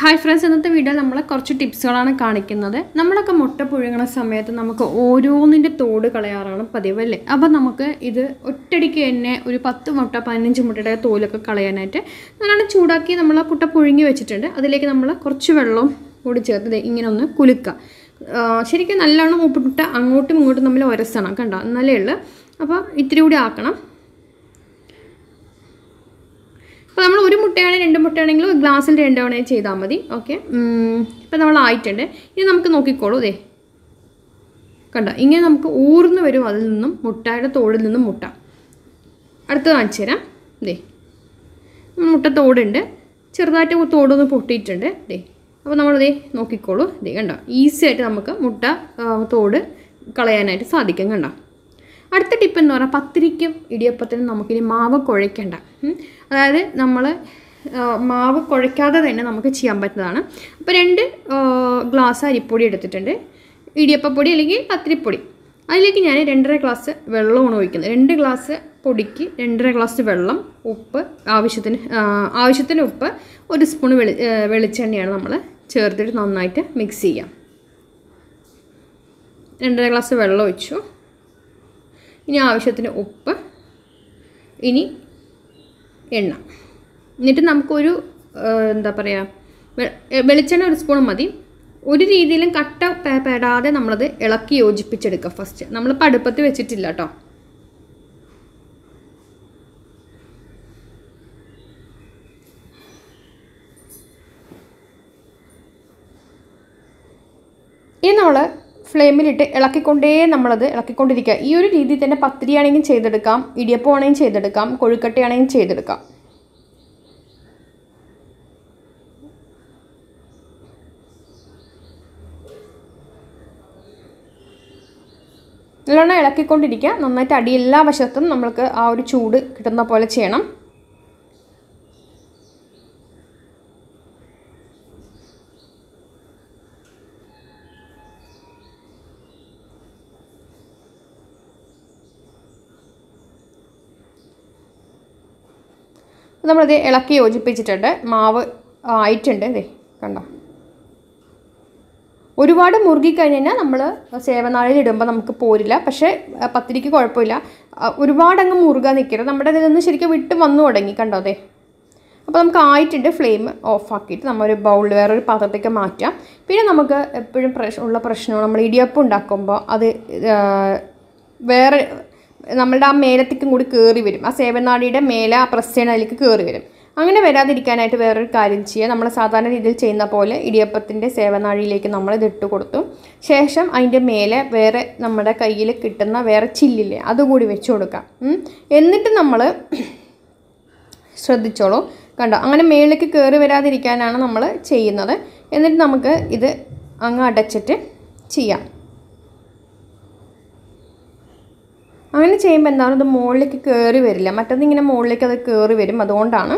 Hi friends ഇന്നത്തെ video നമ്മൾ കുറച്ച് ടിപ്സുകളാണ് കാണിക്കുന്നത്. നമ്മളൊക്കെ മുട്ട പുഴുങ്ങുന്ന സമയത്ത് നമുക്ക് ഓരോന്നിന്റെ തോട് കളയാറാണ് പതിവ് അല്ലേ അപ്പോൾ നമുക്ക് ഇത് ഒറ്റടിക്ക് തന്നെ ഒരു പത്ത് മുട്ട പതിനഞ്ച് മുട്ടയുടെ തോലൊക്കെ കളയാനായിട്ട് നല്ലോണം ചൂടാക്കി നമ്മൾ കുട്ട മുട്ട പുഴുങ്ങി വെച്ചിട്ടുണ്ട്. അതിലേക്ക് നമ്മൾ കുറച്ച് വെള്ളവും കൂടി ചേർത്ത് ഇങ്ങനെ ഒന്ന് കുലുക്കുക. ശരിക്കും നല്ലോണം ഉപ്പിട്ട് അങ്ങോട്ടും ഇങ്ങോട്ടും നമ്മൾ ഒരസണം കണ്ടോ? എന്നാലേ ഉള്ളൂ. അപ്പോൾ ഇത്തിരി കൂടി ആക്കണം. മുട്ടയാണെങ്കിൽ രണ്ട് മുട്ടയാണെങ്കിലും ഒരു ഗ്ലാസ്സിൽ രണ്ട് തവണ ചെയ്താൽ മതി. ഓക്കെ ഇപ്പം നമ്മൾ ആയിട്ടുണ്ട്. ഇനി നമുക്ക് നോക്കിക്കോളൂ ഇതേ കണ്ട? ഇങ്ങനെ നമുക്ക് ഊർന്ന് വരും അതിൽ നിന്നും മുട്ടയുടെ തോടിൽ നിന്നും മുട്ട. അടുത്ത് കാണിച്ചു തരാം. ഇതേ മുട്ട തോടുണ്ട്. ചെറുതായിട്ട് തോടൊന്ന് പൊട്ടിയിട്ടുണ്ട്. ഇതേ അപ്പോൾ നമ്മളിതേ നോക്കിക്കോളൂ. ഇതേ കണ്ടോ? ഈസി ആയിട്ട് നമുക്ക് മുട്ട തോട് കളയാനായിട്ട് സാധിക്കും. കണ്ടോ? അടുത്ത ടിപ്പ് എന്ന് പറഞ്ഞാൽ പത്തിരിക്കും ഇടിയപ്പത്തിനും നമുക്കിനി മാവ് കുഴയ്ക്കണ്ട. അതായത് നമ്മൾ മാവ് കുഴയ്ക്കാതെ തന്നെ നമുക്ക് ചെയ്യാൻ പറ്റുന്നതാണ്. അപ്പോൾ രണ്ട് ഗ്ലാസ് അരിപ്പൊടി എടുത്തിട്ടുണ്ട്. ഇടിയപ്പപ്പൊടി അല്ലെങ്കിൽ പത്തിരിപ്പൊടി അതിലേക്ക് ഞാൻ രണ്ടര ഗ്ലാസ് വെള്ളമാണ് ഒഴിക്കുന്നത്. രണ്ട് ഗ്ലാസ് പൊടിക്ക് രണ്ടര ഗ്ലാസ് വെള്ളം ഉപ്പ് ആവശ്യത്തിന് ആവശ്യത്തിന് ഉപ്പ് ഒരു സ്പൂൺ വെളി വെളിച്ചെണ്ണയാണ് നമ്മൾ ചേർത്തിട്ട് നന്നായിട്ട് മിക്സ് ചെയ്യാം. രണ്ടര ഗ്ലാസ് വെള്ളം ഒഴിച്ചു. ഇനി ആവശ്യത്തിന് ഉപ്പ്. ഇനി എണ്ണ. എന്നിട്ട് നമുക്കൊരു എന്താ പറയുക വെളിച്ചെണ്ണ ഒരു സ്പൂൺ മതി. ഒരു രീതിയിലും കട്ട പെടാതെ നമ്മളത് ഇളക്കി യോജിപ്പിച്ചെടുക്കുക ഫസ്റ്റ് നമ്മൾ പടുപ്പത്ത് വെച്ചിട്ടില്ല കേട്ടോ ഇനി നമ്മൾ ഫ്ലെയിമിലിട്ട് ഇളക്കിക്കൊണ്ടേ നമ്മളത് ഇളക്കിക്കൊണ്ടിരിക്കുക. ഈ ഒരു രീതിയിൽ തന്നെ പത്തിരിയാണെങ്കിലും ചെയ്തെടുക്കാം. ഇടിയപ്പം ആണെങ്കിലും ചെയ്തെടുക്കാം. കൊഴുക്കട്ടയാണെങ്കിലും ചെയ്തെടുക്കാം. നല്ലോണം ഇളക്കിക്കൊണ്ടിരിക്കുക. നന്നായിട്ട് അടി എല്ലാ വശത്തും നമ്മൾക്ക് ആ ഒരു ചൂട് കിട്ടുന്ന പോലെ ചെയ്യണം. നമ്മളിത് ഇളക്കി യോജിപ്പിച്ചിട്ടുണ്ട്. മാവ് ആയിട്ടുണ്ട്. ഇതേ കണ്ടോ? ഒരുപാട് മുറുകി കഴിഞ്ഞാൽ നമ്മൾ സേവനാഴിയിൽ ഇടുമ്പോൾ നമുക്ക് പോരില്ല. പക്ഷേ പത്തിരിക്ക് കുഴപ്പമില്ല. ഒരുപാടങ്ങ് മുറുകാൻ നിൽക്കരുത് നമ്മുടെ ഇതിൽ നിന്ന് ശരിക്കും വിട്ട് വന്നു തുടങ്ങി കണ്ടോ? അതെ അപ്പോൾ നമുക്ക് ആയിട്ടുണ്ട് ഫ്ലെയിം ഓഫാക്കിയിട്ട് നമ്മളൊരു ഒരു ബൗളിൽ വേറൊരു പാത്രത്തേക്ക് മാറ്റാം. പിന്നെ നമുക്ക് എപ്പോഴും പ്രശ്നം ഉള്ള പ്രശ്നമാണ് നമ്മൾ ഇടിയപ്പം ഉണ്ടാക്കുമ്പോൾ അത് വേറെ നമ്മളുടെ ആ മേലത്തേക്കും കൂടി കയറി വരും. ആ സേവനാടിയുടെ മേലെ ആ പ്രസ് ചെയ്യണ അതിലേക്ക് കയറി വരും. അങ്ങനെ വരാതിരിക്കാനായിട്ട് വേറൊരു കാര്യം ചെയ്യുക. നമ്മൾ സാധാരണ രീതിയിൽ ചെയ്യുന്ന പോലെ ഇടിയപ്പത്തിന്റെ സേവനാഴിയിലേക്ക് നമ്മൾ ഇത് ഇട്ട് കൊടുത്തു. ശേഷം അതിന്റെ മേലെ വേറെ നമ്മുടെ കയ്യിൽ കിട്ടുന്ന വേറെ ചില്ലില്ലേ അതുകൂടി വെച്ച് കൊടുക്കാം. എന്നിട്ട് നമ്മൾ ശ്രദ്ധിച്ചോളൂ. കണ്ടോ? അങ്ങനെ മേളിലേക്ക് കയറി വരാതിരിക്കാനാണ് നമ്മൾ ചെയ്യുന്നത്. എന്നിട്ട് നമുക്ക് ഇത് അങ്ങ് അടച്ചിട്ട് ചെയ്യാം. അങ്ങനെ ചെയ്യുമ്പോൾ എന്താണ് ഇത് മുകളിലേക്ക് കയറി വരില്ല. മറ്റത് ഇങ്ങനെ മുകളിലേക്ക് അത് കയറി വരും. അതുകൊണ്ടാണ്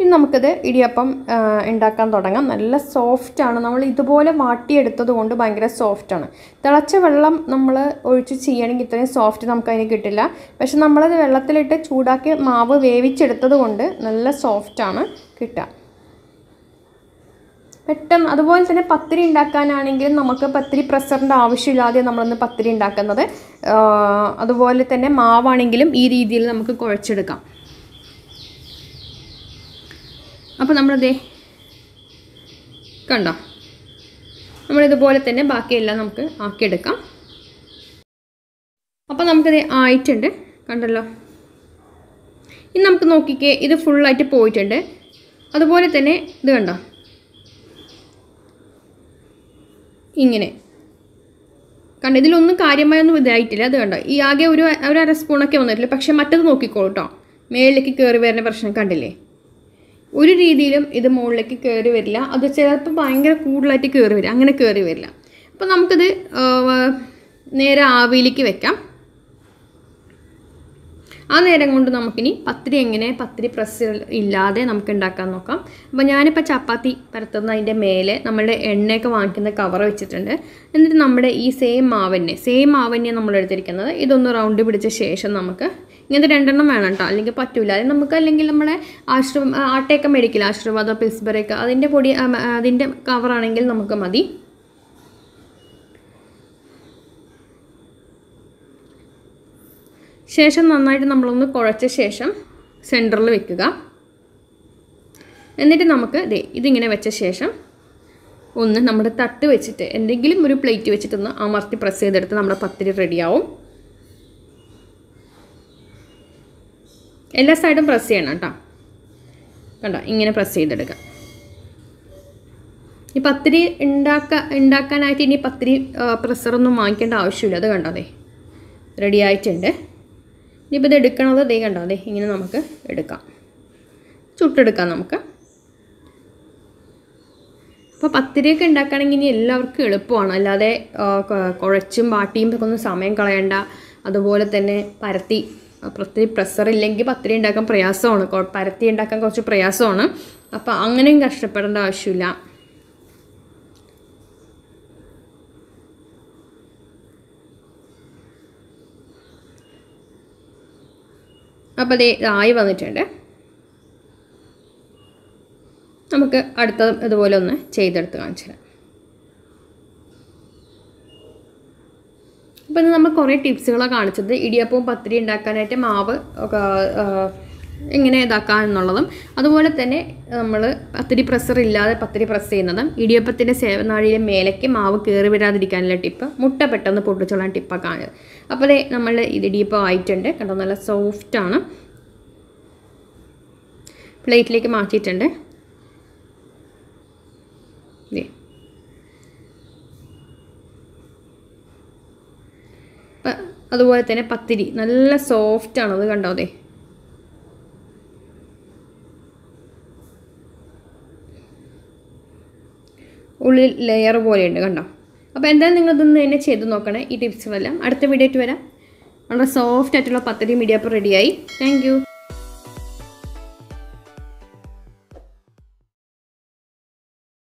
ഇനി നമുക്കിത് ഇടിയപ്പം ഉണ്ടാക്കാൻ തുടങ്ങാം. നല്ല സോഫ്റ്റാണ് നമ്മൾ ഇതുപോലെ വാട്ടിയെടുത്തത് കൊണ്ട് ഭയങ്കര സോഫ്റ്റാണ് തിളച്ച വെള്ളം നമ്മൾ ഒഴിച്ച് ചെയ്യണമെങ്കിൽ ഇത്രയും സോഫ്റ്റ് നമുക്ക് അതിന് കിട്ടില്ല. പക്ഷെ നമ്മളത് വെള്ളത്തിലിട്ട് ചൂടാക്കി മാവ് വേവിച്ചെടുത്തത് കൊണ്ട് നല്ല സോഫ്റ്റാണ് കിട്ടുക. പെട്ടെന്ന് അതുപോലെ തന്നെ പത്തിരി ഉണ്ടാക്കാനാണെങ്കിലും നമുക്ക് പത്തിരി പ്രസറിന്റെ ആവശ്യമില്ലാതെ നമ്മളൊന്ന് പത്തിരി ഉണ്ടാക്കുന്നത്. അതുപോലെ തന്നെ മാവാണെങ്കിലും ഈ രീതിയിൽ നമുക്ക് കുഴച്ചെടുക്കാം. അപ്പോൾ നമ്മളതേ കണ്ടോ? നമ്മളിതുപോലെ തന്നെ ബാക്കിയെല്ലാം നമുക്ക് ആക്കിയെടുക്കാം. അപ്പോൾ നമുക്കിത് ആയിട്ടുണ്ട്. കണ്ടല്ലോ? ഇനി നമുക്ക് നോക്കിക്കേ ഇത് ഫുള്ളായിട്ട് പോയിട്ടുണ്ട്. അതുപോലെ തന്നെ ഇത് കണ്ടോ? ഇങ്ങനെ. കണ്ട ഇതിലൊന്നും കാര്യമായൊന്നും ഇതായിട്ടില്ല. അത് കണ്ടോ ഈ ആകെ ഒരു ഒരു അര സ്പൂണൊക്കെ വന്നിട്ടില്ല. പക്ഷെ മറ്റത് നോക്കിക്കോളൂ കേട്ടോ. മേളിലേക്ക് കയറി വരുന്ന പ്രശ്നം കണ്ടില്ലേ? ഒരു രീതിയിലും ഇത് മുകളിലേക്ക് കയറി വരില്ല. അത് ചിലപ്പോൾ ഭയങ്കര കൂടുതലായിട്ട് കയറി വരില്ല. അങ്ങനെ കയറി വരില്ല. അപ്പോൾ നമുക്കിത് നേരെ ആവിയിലേക്ക് വെക്കാം. ആ നേരം കൊണ്ട് നമുക്കിനി പത്തിരി എങ്ങനെ പത്തിരി പ്രസ് ഇല്ലാതെ നമുക്ക് ഉണ്ടാക്കാൻ നോക്കാം. അപ്പോൾ ഞാനിപ്പോൾ ചപ്പാത്തി പരത്തുന്നതിന്റെ മേലെ നമ്മളുടെ എണ്ണയൊക്കെ വാങ്ങിക്കുന്ന കവർ വെച്ചിട്ടുണ്ട്. എന്നിട്ട് നമ്മുടെ ഈ സെയിം മാവന്നെ സെയിം മാവന്നെ നമ്മൾ എടുത്തിരിക്കുന്നത്. ഇതൊന്ന് റൗണ്ട് പിടിച്ച ശേഷം നമുക്ക് ഇങ്ങനത്തെ രണ്ടെണ്ണം വേണം കേട്ടോ അല്ലെങ്കിൽ പറ്റൂല. അത് നമുക്ക് അല്ലെങ്കിൽ നമ്മുടെ ആശ്രമം ആട്ടയൊക്കെ മേടിക്കില്ല? ആശ്രവാദ പിൽസ്ബറൊക്കെ അതിന്റെ പൊടി അതിന്റെ കവറാണെങ്കിൽ നമുക്ക് മതി. ശേഷം നന്നായിട്ട് നമ്മളൊന്ന് കുഴച്ച ശേഷം സെന്ററിൽ വെക്കുക. എന്നിട്ട് നമുക്ക് ദേ ഇതിങ്ങനെ വെച്ച ശേഷം ഒന്ന് നമ്മുടെ തട്ട് വെച്ചിട്ട് എന്തെങ്കിലും ഒരു പ്ലേറ്റ് വെച്ചിട്ടൊന്ന് അമർത്തി പ്രസ് ചെയ്തെടുത്ത് നമ്മുടെ പത്തിരി റെഡിയാവും എല്ലാ സൈഡും പ്രസ് ചെയ്യണം കേട്ടോ. കണ്ടോ? ഇങ്ങനെ പ്രസ് ചെയ്തെടുക്കാം ഈ പത്തിരി ഉണ്ടാക്കാൻ ഉണ്ടാക്കാനായിട്ട് ഇനി പത്തിരി പ്രസറൊന്നും വാങ്ങിക്കേണ്ട ആവശ്യമില്ല. അത് കണ്ടോ അതെ റെഡി ആയിട്ടുണ്ട്. ഇനിയിപ്പോൾ ഇത് എടുക്കണത് ദേ കണ്ടോ? അതെ ഇങ്ങനെ നമുക്ക് എടുക്കാം. ചുട്ടെടുക്കാം നമുക്ക്. അപ്പോൾ പത്തിരിയൊക്കെ ഉണ്ടാക്കുകയാണെങ്കിൽ ഇനി എല്ലാവർക്കും എളുപ്പമാണ്. അല്ലാതെ കുഴച്ചും വാട്ടിയും ഒക്കെ ഒന്നും സമയം കളയണ്ട. അതുപോലെ തന്നെ പരത്തി പത്തിരി പ്രഷർ ഇല്ലെങ്കിൽ പത്തിരി ഉണ്ടാക്കാൻ പ്രയാസമാണ്. പരത്തി ഉണ്ടാക്കാൻ കുറച്ച് പ്രയാസമാണ്. അപ്പോൾ അങ്ങനെയും കഷ്ടപ്പെടേണ്ട ആവശ്യമില്ല. അപ്പോൾ അതേ ഇതായി വന്നിട്ടുണ്ട്. നമുക്ക് അടുത്തതും ഇതുപോലെ ഒന്ന് ചെയ്തെടുത്ത് കാണിച്ചു തരാം അപ്പോൾ ഇന്ന് നമ്മൾ കുറേ ടിപ്സുകളാണ് കാണിച്ചത്. ഇടിയപ്പവും പത്തിരി ഉണ്ടാക്കാനായിട്ട് മാവ് എങ്ങനെ ഇതാക്കാം എന്നുള്ളതും അതുപോലെ തന്നെ നമ്മൾ പത്തിരി പ്രഷർ ഇല്ലാതെ പത്തിരി പ്രസ് ചെയ്യുന്നതും ഇടിയപ്പത്തിന്റെ സേവനാഴിയിലെ മേലേക്ക് മാവ് കയറി വരാതിരിക്കാനുള്ള ടിപ്പ് മുട്ട പെട്ടെന്ന് പൊട്ടിച്ചുള്ള ടിപ്പാണ് കാണുന്നത് അപ്പോൾ നമ്മൾ ഇത് ഇടിയപ്പം ആയിട്ടുണ്ട് കണ്ടോ നല്ല സോഫ്റ്റാണ് പ്ലേറ്റിലേക്ക് മാറ്റിയിട്ടുണ്ട്. അതുപോലെ തന്നെ പത്തിരി നല്ല സോഫ്റ്റ് ആണ് അത് കണ്ടോ അതെ ഉള്ളിൽ ലെയർ പോലെയുണ്ട് കണ്ടോ? അപ്പോൾ എന്തായാലും നിങ്ങളിതൊന്ന് തന്നെ ചെയ്ത് നോക്കണേ ഈ ടിപ്സുകളെല്ലാം അടുത്ത വീഡിയോ ആയിട്ട് വരാം. വളരെ സോഫ്റ്റ് ആയിട്ടുള്ള പത്തരി മീഡിയ അപ്പോൾ റെഡിയായി താങ്ക്